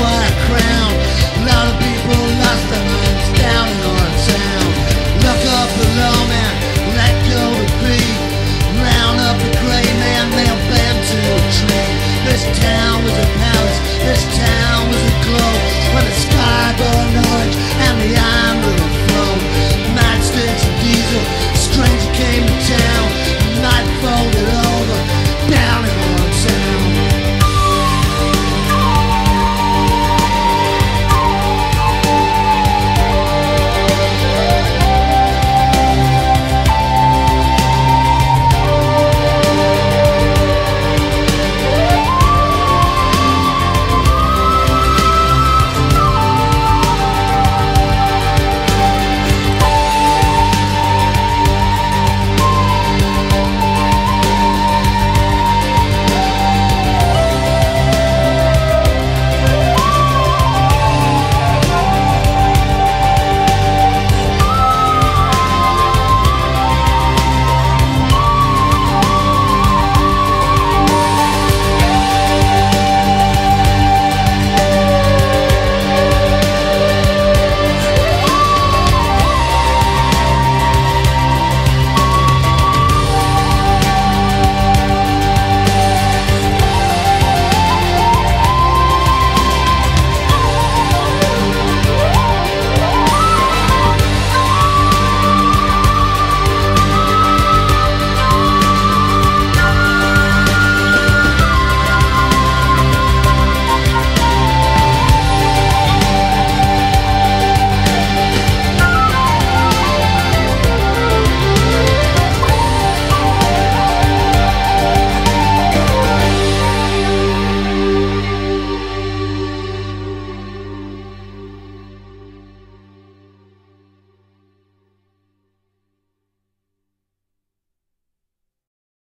white crown. A lot of people lost their